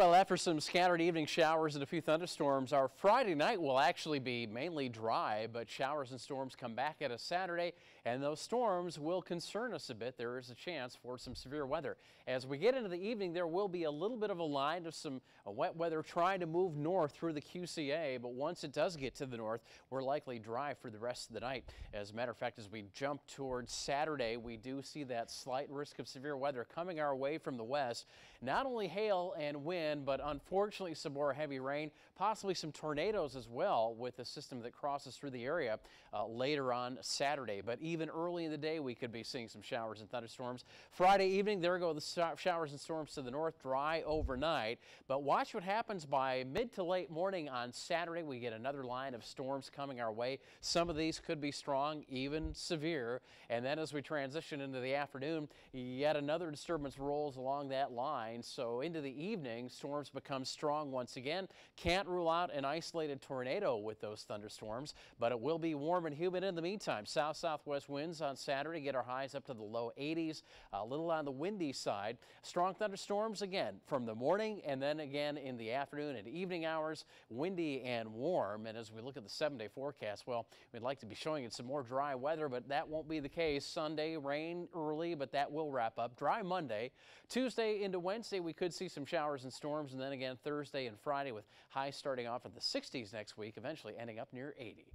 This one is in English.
Well, after some scattered evening showers and a few thunderstorms, our Friday night will actually be mainly dry, but showers and storms come back at us Saturday, and those storms will concern us a bit. There is a chance for some severe weather. As we get into the evening, there will be a little bit of a line of some uh, wet weather trying to move north through the QCA, but once it does get to the north, we're likely dry for the rest of the night. As a matter of fact, as we jump towards Saturday, we do see that slight risk of severe weather coming our way from the west. Not only hail and wind, but unfortunately some more heavy rain, possibly some tornadoes as well with the system that crosses through the area uh, later on Saturday. But even early in the day, we could be seeing some showers and thunderstorms. Friday evening, there go the showers and storms to the north, dry overnight. But watch what happens by mid to late morning on Saturday. We get another line of storms coming our way. Some of these could be strong, even severe. And then as we transition into the afternoon, yet another disturbance rolls along that line. So into the evening, storms become strong once again. Can't rule out an isolated tornado with those thunderstorms, but it will be warm and humid in the meantime. South-southwest winds on Saturday get our highs up to the low 80s, a little on the windy side. Strong thunderstorms again from the morning and then again in the afternoon and evening hours, windy and warm. And as we look at the seven-day forecast, well, we'd like to be showing it some more dry weather, but that won't be the case. Sunday, rain early, but that will wrap up. Dry Monday. Tuesday into Wednesday, we could see some showers and storms, and then again Thursday and Friday with highs starting off in the 60s next week, eventually ending up near 80.